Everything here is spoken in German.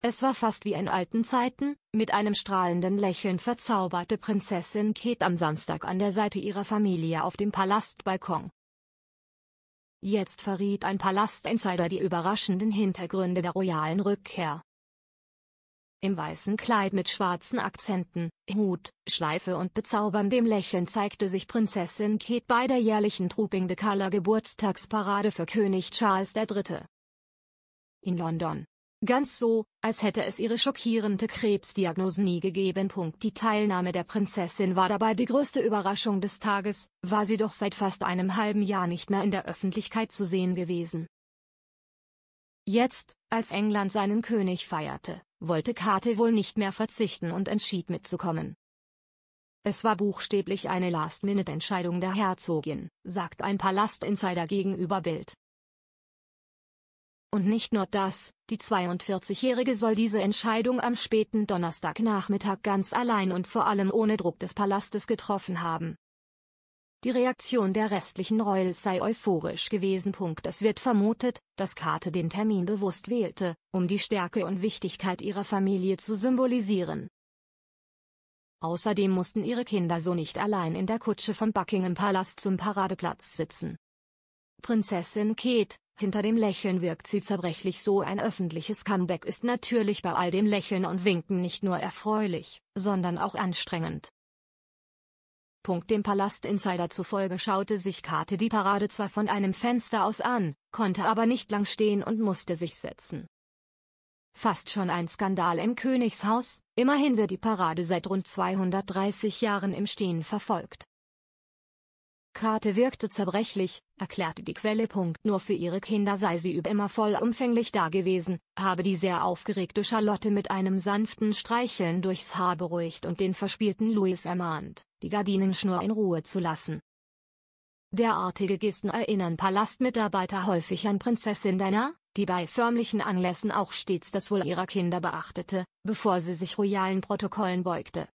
es war fast wie in alten Zeiten, mit einem strahlenden Lächeln verzauberte Prinzessin Kate am Samstag an der Seite ihrer Familie auf dem Palastbalkon. Jetzt verriet ein Palastinsider die überraschenden Hintergründe der royalen Rückkehr. Im weißen Kleid mit schwarzen Akzenten, Hut, Schleife und bezauberndem Lächeln zeigte sich Prinzessin Kate bei der jährlichen Trooping the Color Geburtstagsparade für König Charles III. In London. Ganz so, als hätte es ihre schockierende Krebsdiagnose nie gegeben. Die Teilnahme der Prinzessin war dabei die größte Überraschung des Tages, war sie doch seit fast einem halben Jahr nicht mehr in der Öffentlichkeit zu sehen gewesen. Jetzt, als England seinen König feierte, wollte Kate wohl nicht mehr verzichten und entschied mitzukommen. Es war buchstäblich eine Last-Minute-Entscheidung der Herzogin, sagt ein Palastinsider gegenüber Bild. Und nicht nur das, die 42-Jährige soll diese Entscheidung am späten Donnerstagnachmittag ganz allein und vor allem ohne Druck des Palastes getroffen haben. Die Reaktion der restlichen Royals sei euphorisch gewesen. Es wird vermutet, dass Kate den Termin bewusst wählte, um die Stärke und Wichtigkeit ihrer Familie zu symbolisieren. Außerdem mussten ihre Kinder so nicht allein in der Kutsche vom Buckingham Palast zum Paradeplatz sitzen. Prinzessin Kate, hinter dem Lächeln wirkt sie zerbrechlich so ein öffentliches Comeback ist natürlich bei all dem Lächeln und Winken nicht nur erfreulich, sondern auch anstrengend. Dem Palast-Insider zufolge schaute sich Kate die Parade zwar von einem Fenster aus an, konnte aber nicht lang stehen und musste sich setzen. Fast schon ein Skandal im Königshaus, immerhin wird die Parade seit rund 230 Jahren im Stehen verfolgt. Kate wirkte zerbrechlich, erklärte die Quelle. Nur für ihre Kinder sei sie immer vollumfänglich dagewesen, habe die sehr aufgeregte Charlotte mit einem sanften Streicheln durchs Haar beruhigt und den verspielten Louis ermahnt, die Gardinenschnur in Ruhe zu lassen. Derartige Gesten erinnern Palastmitarbeiter häufig an Prinzessin Diana, die bei förmlichen Anlässen auch stets das Wohl ihrer Kinder beachtete, bevor sie sich royalen Protokollen beugte.